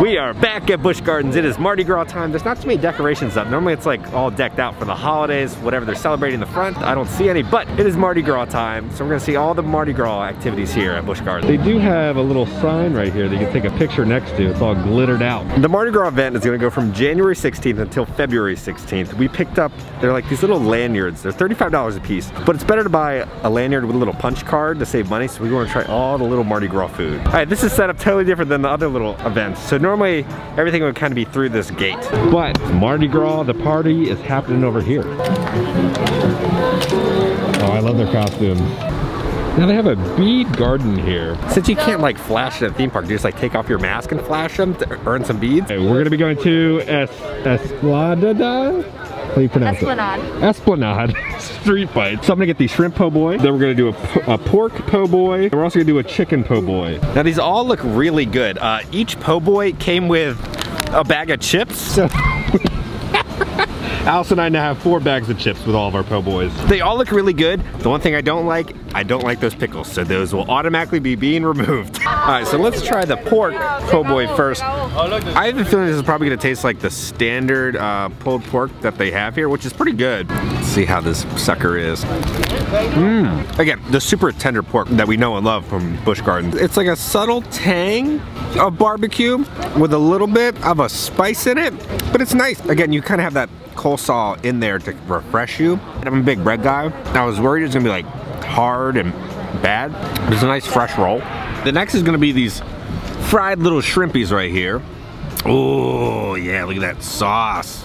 We are back at Busch Gardens. It is Mardi Gras time. There's not too many decorations up. Normally it's like all decked out for the holidays, whatever they're celebrating in the front. I don't see any, but it is Mardi Gras time. So we're gonna see all the Mardi Gras activities here at Busch Gardens. They do have a little sign right here that you can take a picture next to. It's all glittered out. The Mardi Gras event is gonna go from January 16th until February 16th. We picked up, they're like these little lanyards. They're $35 a piece, but it's better to buy a lanyard with a little punch card to save money. So we wanna try all the little Mardi Gras food. All right, this is set up totally different than the other little events. So normally everything would kind of be through this gate. But Mardi Gras, the party is happening over here. Oh, I love their costumes. Now they have a bead garden here. Since you can't like flash at a theme park, you just like take off your mask and flash them to earn some beads. Okay, we're gonna be going to es Esplanada? How do you pronounce Esplanade. it? Esplanade. Street fight. So I'm gonna get the shrimp po' boy. Then we're gonna do a, a pork po' boy. And we're also gonna do a chicken po' boy. Now these all look really good. Uh, each po' boy came with a bag of chips. So Alice and I now have four bags of chips with all of our po' boys. They all look really good. The one thing I don't like, I don't like those pickles, so those will automatically be being removed. all right, so let's try the pork po' boy first. I have a feeling this is probably gonna taste like the standard uh, pulled pork that they have here, which is pretty good. Let's see how this sucker is. Mmm. Again, the super tender pork that we know and love from Busch Gardens. It's like a subtle tang of barbecue with a little bit of a spice in it, but it's nice. Again, you kind of have that coleslaw in there to refresh you. I'm a big bread guy. I was worried it was gonna be like hard and bad. It's a nice fresh roll. The next is gonna be these fried little shrimpies right here. Oh yeah, look at that sauce.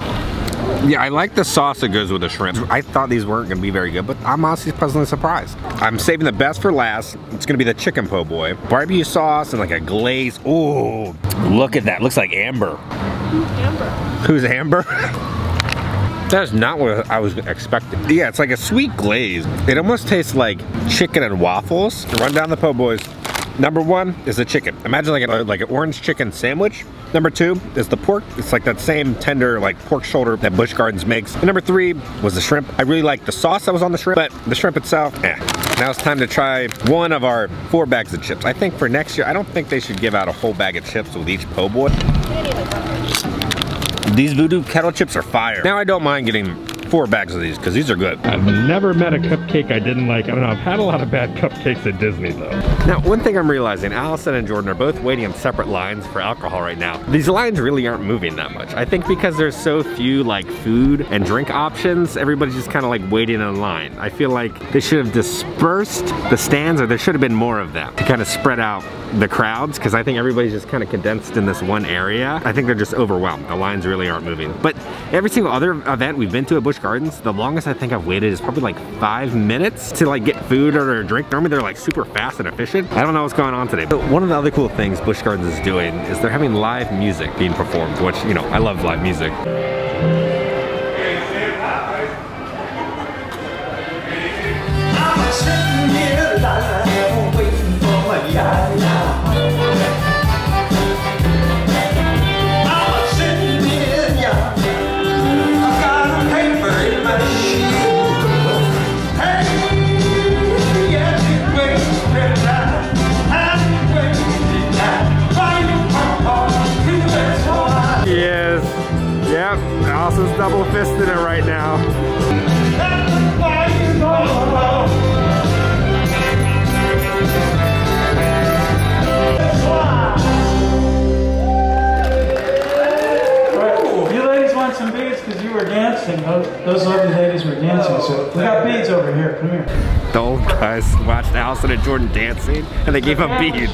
Yeah, I like the sauce that goes with the shrimp. I thought these weren't gonna be very good, but I'm honestly pleasantly surprised. I'm saving the best for last. It's gonna be the chicken po' boy. Barbecue sauce and like a glaze. Oh, look at that. Looks like Amber. Who's Amber. Who's Amber? That is not what I was expecting. Yeah, it's like a sweet glaze. It almost tastes like chicken and waffles. Run down the po' boys. Number one is the chicken. Imagine like an, like an orange chicken sandwich. Number two is the pork. It's like that same tender like pork shoulder that Busch Gardens makes. And number three was the shrimp. I really like the sauce that was on the shrimp, but the shrimp itself, eh. Now it's time to try one of our four bags of chips. I think for next year, I don't think they should give out a whole bag of chips with each po' boy. These Voodoo kettle chips are fire. Now I don't mind getting four bags of these because these are good. I've never met a cupcake I didn't like. I don't know, I've had a lot of bad cupcakes at Disney though. Now, one thing I'm realizing, Allison and Jordan are both waiting on separate lines for alcohol right now. These lines really aren't moving that much. I think because there's so few like food and drink options, everybody's just kind of like waiting in line. I feel like they should have dispersed the stands or there should have been more of them to kind of spread out the crowds because I think everybody's just kind of condensed in this one area. I think they're just overwhelmed. The lines really aren't moving. But every single other event we've been to at Busch Gardens, the longest I think I've waited is probably like five minutes to like get food or drink. Normally they're like super fast and efficient. I don't know what's going on today. But one of the other cool things Busch Gardens is doing is they're having live music being performed, which, you know, I love live music. I'm sitting here lying, Yep. Allison's double fisting it right now. Were dancing, those, those lovely ladies were dancing. So we got beads over here. Come here. The old guys watched Allison and Jordan dancing and they gave them beads.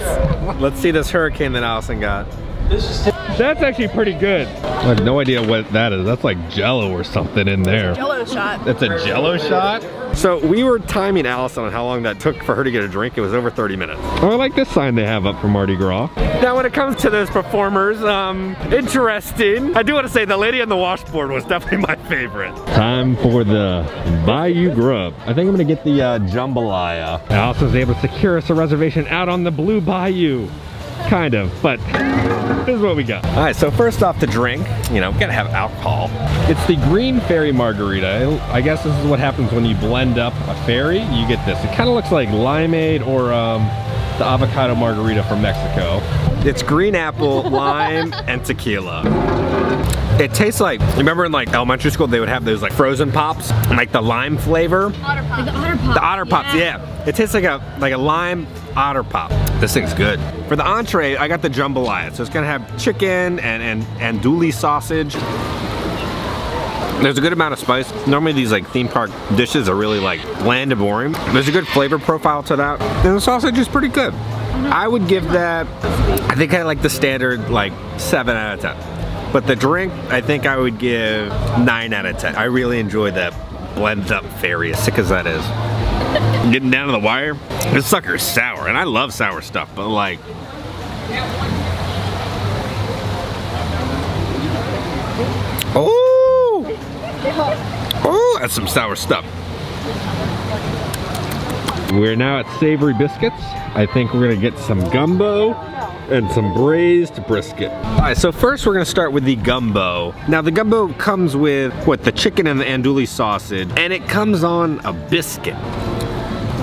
Let's see this hurricane that Allison got. This is That's actually pretty good. I have no idea what that is. That's like jello or something in there. Jello shot. That's a jello shot? So we were timing Allison on how long that took for her to get a drink. It was over 30 minutes. Oh, I like this sign they have up for Mardi Gras. Now when it comes to those performers, um, interesting. I do want to say the lady on the washboard was definitely my favorite. Time for the Bayou Grub. I think I'm gonna get the uh, jambalaya. Alice was able to secure us a reservation out on the Blue Bayou. Kind of, but this is what we got. All right, so first off the drink, you know, we gotta have alcohol. It's the Green Fairy Margarita. I guess this is what happens when you blend up a fairy. You get this. It kind of looks like limeade or um, the avocado margarita from Mexico. It's green apple, lime, and tequila. It tastes like, remember in like elementary school, they would have those like frozen pops, like the lime flavor? Otter pop. Like the otter pop. The otter pops, yeah. It tastes like a like a lime otter pop. This thing's good. For the entree, I got the jambalaya. So it's gonna have chicken and and andouille sausage. There's a good amount of spice. Normally these like theme park dishes are really like bland and boring. There's a good flavor profile to that. And the sausage is pretty good. I would give that, I think I like the standard like seven out of 10. But the drink, I think I would give nine out of 10. I really enjoyed that blend up fairy, as sick as that is. Getting down to the wire, this sucker is sour, and I love sour stuff, but like, oh, oh, that's some sour stuff. We're now at Savory Biscuits. I think we're gonna get some gumbo and some braised brisket. All right, so first we're gonna start with the gumbo. Now the gumbo comes with, what, the chicken and the andouille sausage, and it comes on a biscuit.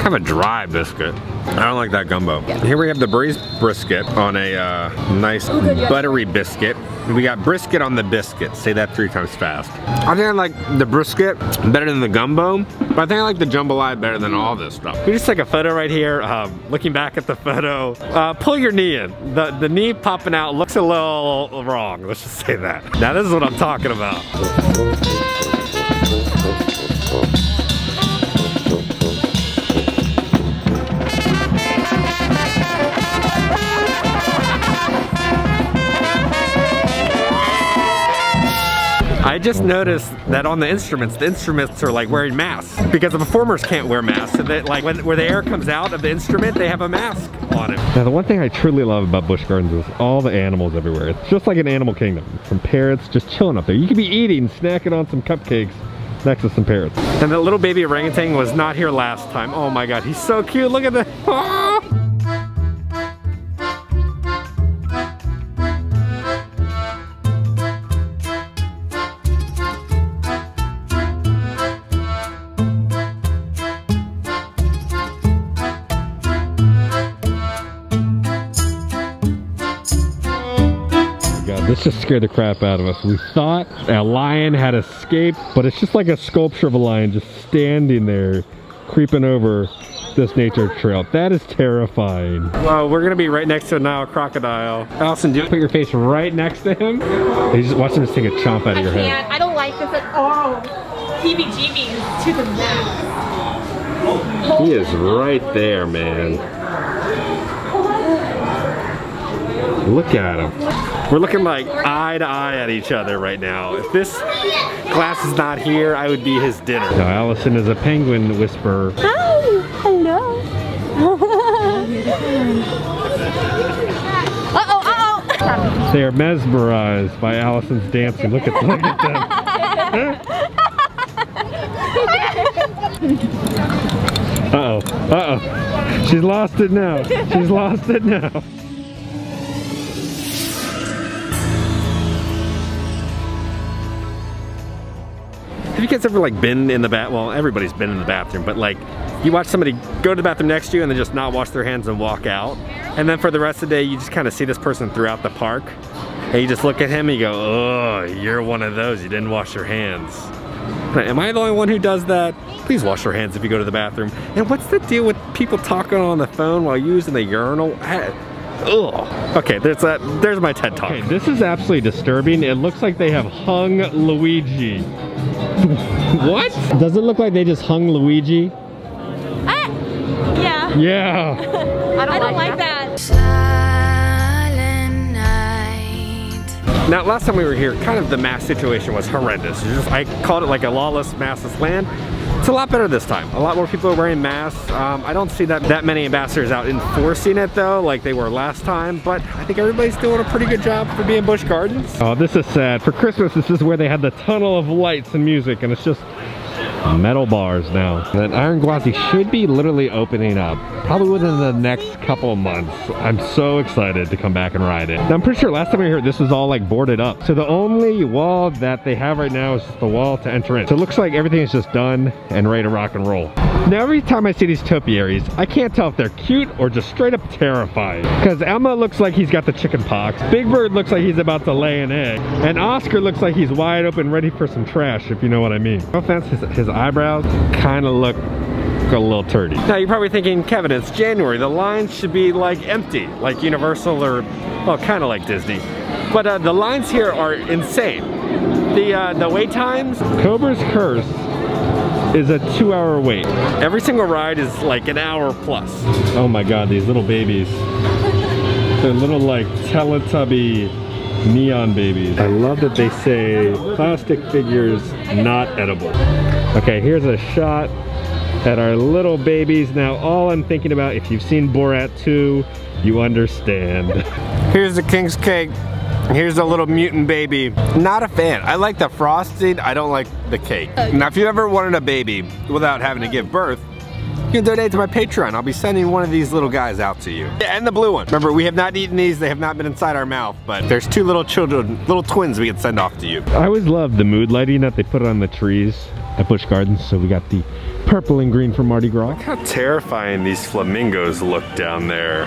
Kind of a dry biscuit. I don't like that gumbo. Here we have the braised brisket on a uh, nice buttery biscuit. We got brisket on the biscuit. Say that three times fast. I think I like the brisket better than the gumbo, but I think I like the jambalaya better than all this stuff. We just take a photo right here. Um, looking back at the photo, uh, pull your knee in. The, the knee popping out looks a little wrong. Let's just say that. Now this is what I'm talking about. I just noticed that on the instruments, the instruments are like wearing masks because the performers can't wear masks. So that like when where the air comes out of the instrument, they have a mask on it. Now the one thing I truly love about Busch Gardens is all the animals everywhere. It's just like an animal kingdom. Some parrots just chilling up there. You could be eating, snacking on some cupcakes next to some parrots. And the little baby orangutan was not here last time. Oh my god, he's so cute. Look at that. Oh, this just scared the crap out of us. We thought a lion had escaped, but it's just like a sculpture of a lion just standing there, creeping over this nature trail. That is terrifying. Well, we're gonna be right next to a Nile crocodile. Allison, do you Put your face right next to him. You just watch him just take a chomp out of your head. can't. I don't like this at all. heebie-jeebies to the max. He is right there, man. Look at him. We're looking like eye to eye at each other right now. If this glass is not here, I would be his dinner. Now, Allison is a penguin whisperer. Hi. Hello. uh-oh, uh-oh. They are mesmerized by Allison's dancing. Look at, look at them. Uh-oh, uh-oh. She's lost it now. She's lost it now. Have you guys ever like been in the bath? Well, everybody's been in the bathroom, but like you watch somebody go to the bathroom next to you and then just not wash their hands and walk out. And then for the rest of the day, you just kind of see this person throughout the park. And you just look at him and you go, oh, you're one of those. You didn't wash your hands. Am I the only one who does that? Please wash your hands if you go to the bathroom. And what's the deal with people talking on the phone while using the urinal? Ugh. Okay, there's that. There's my TED talk. Okay, this is absolutely disturbing. It looks like they have hung Luigi. What? Does it look like they just hung Luigi? Ah, yeah. Yeah. I don't, like, that. Silent night. Now, last time we were here, kind of the mass situation was horrendous. Just- I called it like a lawless, maskless land. It's a lot better this time. A lot more people are wearing masks. Um, I don't see that that many ambassadors out enforcing it though, like they were last time. But I think everybody's doing a pretty good job for being Busch Gardens. Oh, this is sad. For Christmas, this is where they had the tunnel of lights and music, and it's just metal bars now. And Iron Gwazi should be literally opening up probably within the next couple months. I'm so excited to come back and ride it. Now, I'm pretty sure last time we were here, this was all like boarded up. So the only wall that they have right now is the wall to enter in. So it looks like everything is just done and ready to rock and roll. Now, every time I see these topiaries, I can't tell if they're cute or just straight up terrifying. Because Elmo looks like he's got the chicken pox. Big Bird looks like he's about to lay an egg. And Oscar looks like he's wide open, ready for some trash, if you know what I mean. No offense, his, his eyebrows kind of look a little turdy. Now you're probably thinking, Kevin, it's January. The lines should be like empty, like Universal or, well, kind of like Disney. But uh, the lines here are insane. The, uh, the wait times, Cobra's Curse is a two hour wait. Every single ride is like an hour plus. Oh my God, these little babies. They're little like Teletubby neon babies. I love that they say plastic figures not edible. Okay, here's a shot at our little babies. Now, all I'm thinking about, if you've seen Borat 2, you understand. Here's the king's cake. Here's the little mutant baby. Not a fan. I like the frosting. I don't like the cake. Uh, now, if you ever wanted a baby without having to give birth, you can donate to my Patreon. I'll be sending one of these little guys out to you. Yeah, and the blue one. Remember, we have not eaten these. They have not been inside our mouth, but there's two little children, little twins we can send off to you. I always love the mood lighting that they put on the trees at Busch Gardens. So we got the purple and green from Mardi Gras. Look how terrifying these flamingos look down there.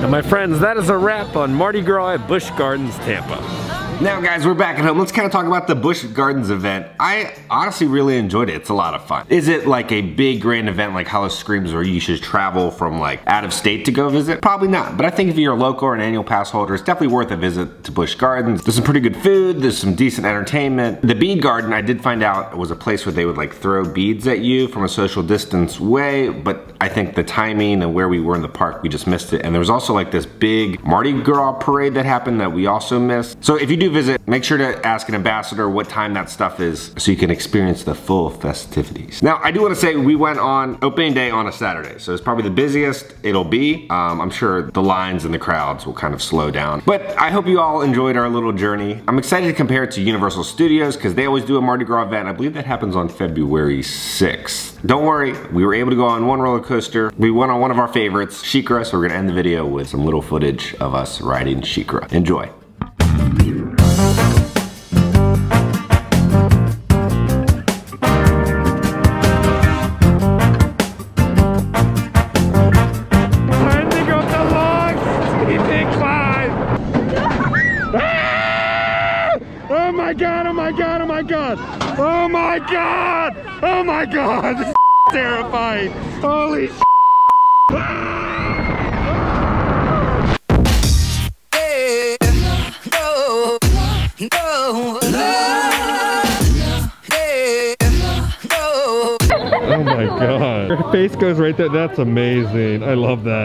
And my friends, that is a wrap on Mardi Gras at Busch Gardens, Tampa. Now guys, we're back at home. Let's kind of talk about the Busch Gardens event. I honestly really enjoyed it. It's a lot of fun. Is it like a big grand event like Howl-O-Screams where you should travel from like out of state to go visit? Probably not, but I think if you're a local or an annual pass holder, it's definitely worth a visit to Busch Gardens. There's some pretty good food, there's some decent entertainment. The bead garden, I did find out was a place where they would like throw beads at you from a social distance way, but I think the timing and where we were in the park, we just missed it. And there was also like this big Mardi Gras parade that happened that we also missed. So if you do visit, make sure to ask an ambassador what time that stuff is so you can experience the full festivities. Now, I do want to say we went on opening day on a Saturday, so it's probably the busiest it'll be. Um, I'm sure the lines and the crowds will kind of slow down. But I hope you all enjoyed our little journey. I'm excited to compare it to Universal Studios because they always do a Mardi Gras event. I believe that happens on February 6th. Don't worry, we were able to go on one roller coaster. We went on one of our favorites, SheiKra, so we're gonna end the video with some little footage of us riding SheiKra. Enjoy. Oh my god, oh my god, oh my god! Oh my god! Oh my god! This is terrifying! Holy Oh my god. Her face goes right there. That's amazing. I love that.